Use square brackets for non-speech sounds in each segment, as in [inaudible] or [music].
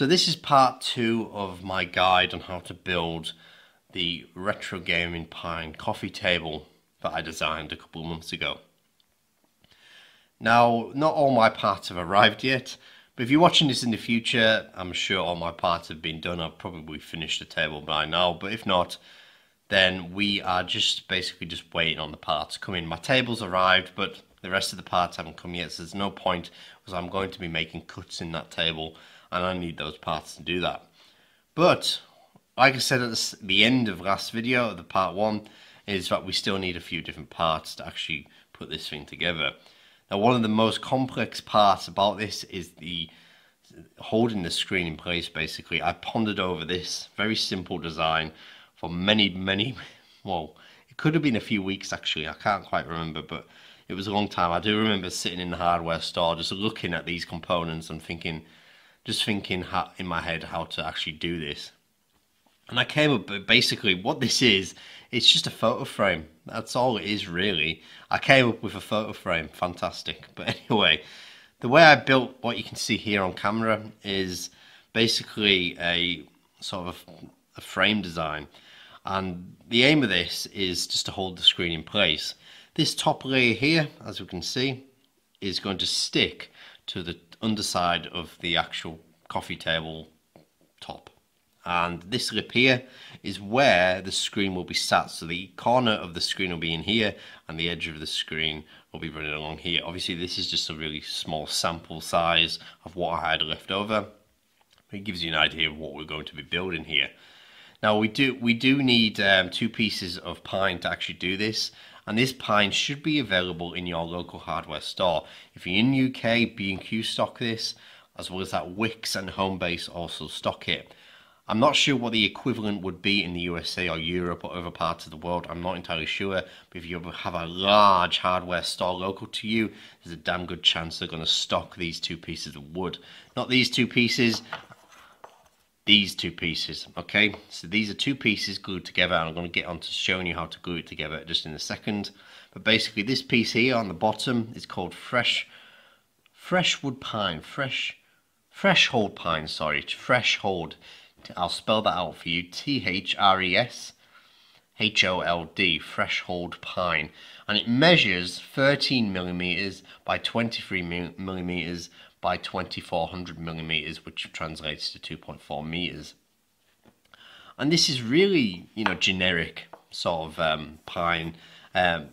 So this is part two of my guide on how to build the retro gaming pine coffee table that I designed a couple of months ago. Now, not all my parts have arrived yet, but if you're watching this in the future, I'm sure all my parts have been done. I've probably finished the table by now, but if not, then we are just basically just waiting on the parts to come in. My table's arrived, but the rest of the parts haven't come yet, so there's no point because I'm going to be making cuts in that table and I need those parts to do that. But, like I said at the end of last video, the part one, is that we still need a few different parts to actually put this thing together. Now one of the most complex parts about this is the holding the screen in place basically. I pondered over this very simple design for many, many, [laughs] well, it could have been a few weeks actually, I can't quite remember, but it was a long time. I do remember sitting in the hardware store just looking at these components and thinking, just thinking how, in my head how to actually do this. And I came up with basically what this is, it's just a photo frame. That's all it is really. I came up with a photo frame, fantastic. But [laughs] anyway, the way I built what you can see here on camera is basically a sort of a frame design. And the aim of this is just to hold the screen in place. This top layer here, as we can see, is going to stick to the underside of the actual coffee table top. And this lip here is where the screen will be sat. So the corner of the screen will be in here and the edge of the screen will be running along here. Obviously this is just a really small sample size of what I had left over. It gives you an idea of what we're going to be building here. Now we do we do need um, two pieces of pine to actually do this and this pine should be available in your local hardware store if you're in the UK B&Q stock this as well as that Wickes and Homebase also stock it I'm not sure what the equivalent would be in the USA or Europe or other parts of the world. I'm not entirely sure. But if you have a large hardware store local to you, there's a damn good chance they're going to stock these two pieces of wood. Not these two pieces, these two pieces. Okay, so these are two pieces glued together. And I'm going to get on to showing you how to glue it together just in a second. But basically, this piece here on the bottom is called fresh, fresh wood pine. Fresh, fresh hold pine. Sorry, fresh hold. I'll spell that out for you. T-H-R-E-S H-O-L-D, Threshold Pine. And it measures 13 millimeters by 23 millimeters by 2400 millimeters, which translates to 2.4 meters. And this is really, you know, generic sort of um, pine, um,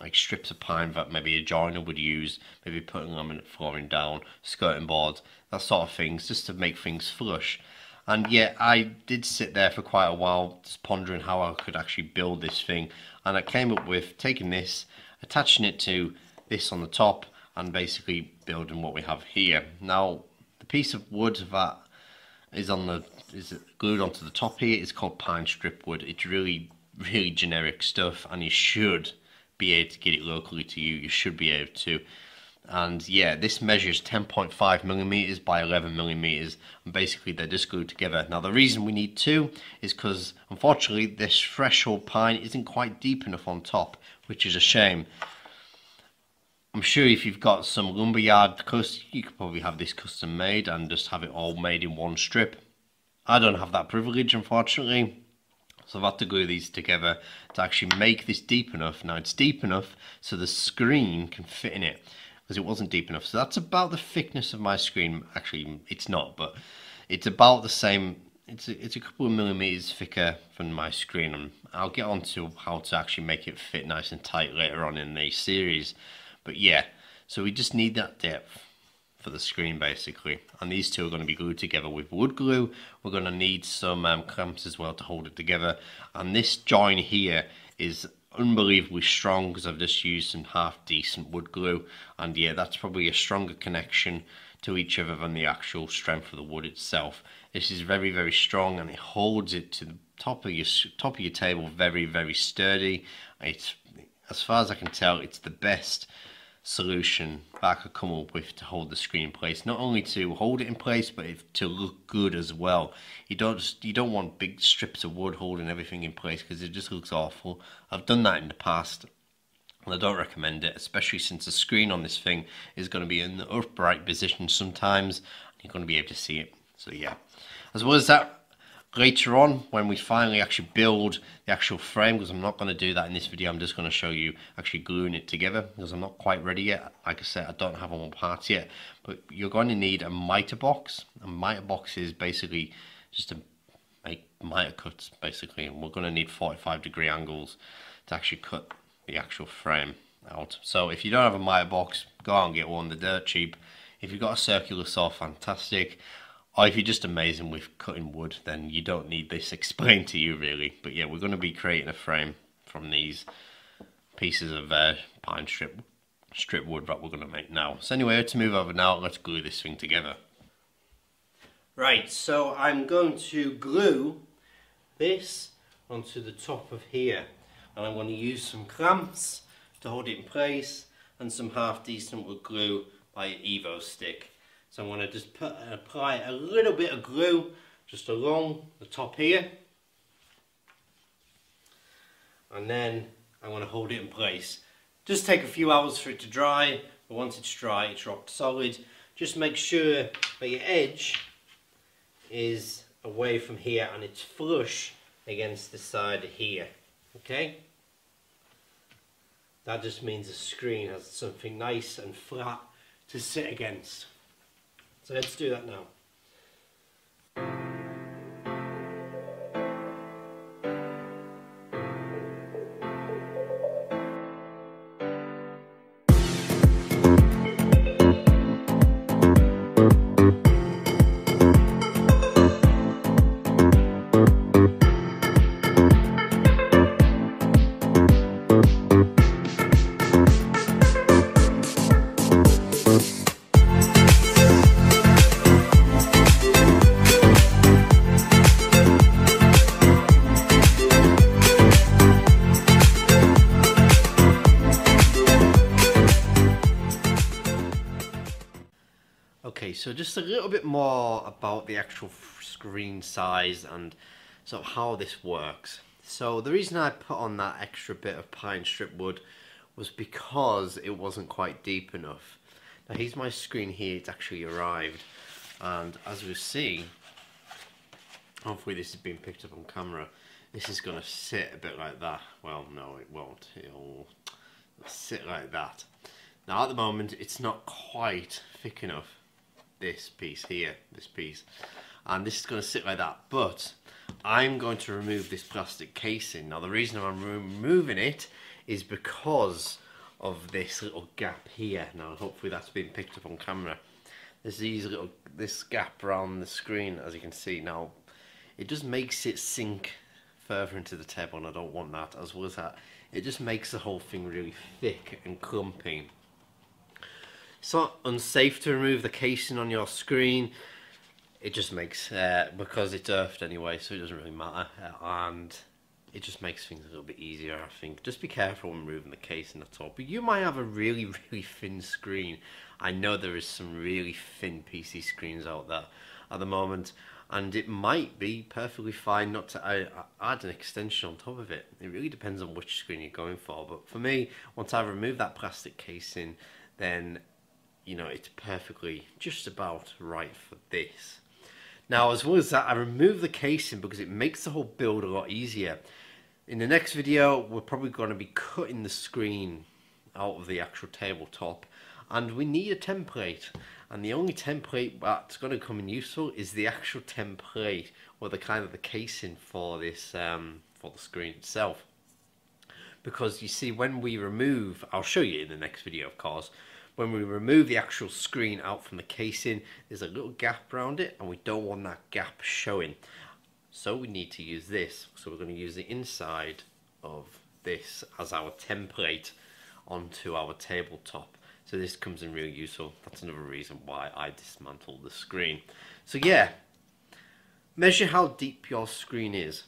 like strips of pine that maybe a joiner would use, maybe putting laminate flooring down, skirting boards, that sort of things, just to make things flush. And yet I did sit there for quite a while just pondering how I could actually build this thing. And I came up with taking this, attaching it to this on the top and basically building what we have here. Now the piece of wood that is on the is glued onto the top here is called pine strip wood. It's really really generic stuff and you should be able to get it locally to you. You should be able to and yeah this measures 10.5 millimeters by 11 millimeters. And basically they're just glued together. Now the reason we need two is because unfortunately this threshold pine isn't quite deep enough on top which is a shame. I'm sure if you've got some lumberyard custom you could probably have this custom made and just have it all made in one strip. I don't have that privilege unfortunately. So I've had to glue these together to actually make this deep enough. Now it's deep enough so the screen can fit in it it wasn't deep enough. So that's about the thickness of my screen. Actually, it's not, but it's about the same. It's a, it's a couple of millimeters thicker than my screen, and I'll get on to how to actually make it fit nice and tight later on in the series. But yeah, so we just need that depth for the screen basically and these two are going to be glued together with wood glue we're going to need some um, clamps as well to hold it together and this join here is unbelievably strong because I've just used some half decent wood glue. And yeah that's probably a stronger connection to each other than the actual strength of the wood itself. This is very very strong and it holds it to the top of your top of your table very very sturdy. It's as far as I can tell it's the best solution that I could come up with to hold the screen in place. Not only to hold it in place, but to look good as well. You don't just, you don't want big strips of wood holding everything in place because it just looks awful. I've done that in the past. And I don't recommend it, especially since the screen on this thing is going to be in the upright position sometimes. And You're going to be able to see it. So yeah, as well as that, later on when we finally actually build the actual frame because I'm not going to do that in this video I'm just going to show you actually gluing it together because I'm not quite ready yet. Like I said I don't have all parts yet. But you're going to need a miter box. A miter box is basically just a make miter cuts basically and we're going to need 45 degree angles to actually cut the actual frame out. So if you don't have a miter box go out and get one. They're dirt cheap. If you've got a circular saw fantastic or if you're just amazing with cutting wood, then you don't need this [laughs] explained to you really. But yeah, we're going to be creating a frame from these pieces of uh, pine strip strip wood that we're going to make now. So anyway, let's move over now. Let's glue this thing together. Right, so I'm going to glue this onto the top of here. And I'm going to use some clamps to hold it in place and some half decent wood glue by Evo-Stik. So I'm going to just put uh, apply a little bit of glue just along the top here. And then I'm going to hold it in place. Just take a few hours for it to dry, but once it's dry it's rock solid. Just make sure that your edge is away from here and it's flush against the side here. Okay? That just means the screen has something nice and flat to sit against. So let's do that now. So just a little bit more about the actual screen size and sort of how this works. So the reason I put on that extra bit of pine strip wood was because it wasn't quite deep enough. Now here's my screen here, it's actually arrived and as we see, hopefully this has been picked up on camera, this is going to sit a bit like that. Well no it won't, it'll sit like that. Now at the moment it's not quite thick enough this piece here, this piece. And this is going to sit like that. But I'm going to remove this plastic casing. Now the reason I'm removing it is because of this little gap here. Now hopefully that's been picked up on camera. There's these little, this gap around the screen as you can see. Now it just makes it sink further into the table and I don't want that as well as that. It just makes the whole thing really thick and clumpy it's not unsafe to remove the casing on your screen. It just makes, uh, because it's earthed anyway, so it doesn't really matter. Uh, and it just makes things a little bit easier, I think. Just be careful when removing the casing at all. But you might have a really, [laughs] really thin screen. I know there is some really thin PC screens out there at the moment. And it might be perfectly fine not to add an extension on top of it. It really depends on which screen you're going for. But for me, once I remove that plastic casing, then you know, it's perfectly just about right for this. Now, as well as that, I remove the casing because it makes the whole build a lot easier. In the next video, we're probably going to be cutting the screen out of the actual tabletop and we need a template and the only template that's going to come in useful is the actual template or the kind of the casing for this um, for the screen itself because you see when we remove I'll show you in the next video of course when we remove the actual screen out from the casing there's a little gap around it and we don't want that gap showing. So we need to use this. So we're going to use the inside of this as our template onto our tabletop. So this comes in really useful. That's another reason why I dismantled the screen. So yeah measure how deep your screen is.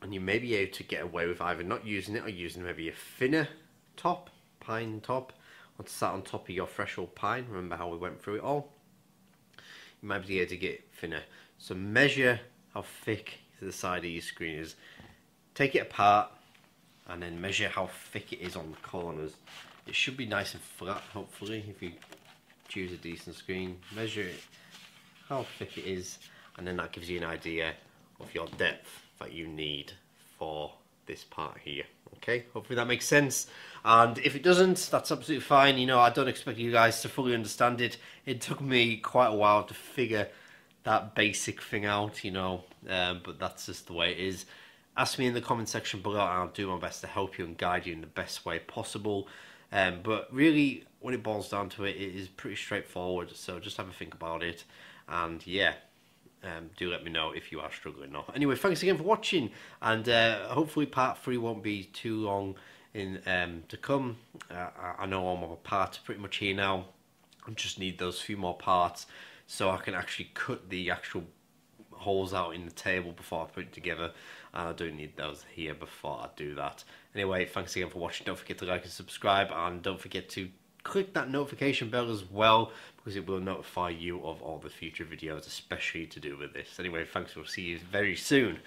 And you may be able to get away with either not using it or using maybe a thinner top pine top or sat on top of your threshold pine. Remember how we went through it all? You might be able to get thinner. So measure how thick the side of your screen is. Take it apart and then measure how thick it is on the corners. It should be nice and flat, hopefully, if you choose a decent screen. Measure it how thick it is and then that gives you an idea of your depth that you need for this part here okay? Hopefully that makes sense. And if it doesn't that's absolutely fine. You know I don't expect you guys to fully understand it. It took me quite a while to figure that basic thing out you know um, but that's just the way it is. Ask me in the comment section below and I'll do my best to help you and guide you in the best way possible. Um, but really when it boils down to it it is pretty straightforward so just have a think about it. And yeah um, do let me know if you are struggling or not. Anyway, thanks again for watching, and uh, hopefully part three won't be too long in um, to come. Uh, I know all my parts are pretty much here now. I just need those few more parts so I can actually cut the actual holes out in the table before I put it together and I do need those here before I do that. Anyway, thanks again for watching. Don't forget to like and subscribe and don't forget to click that notification bell as well because it will notify you of all the future videos especially to do with this. Anyway, thanks, we'll see you very soon.